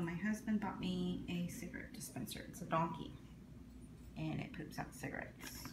my husband bought me a cigarette dispenser. It's a donkey. And it poops out cigarettes.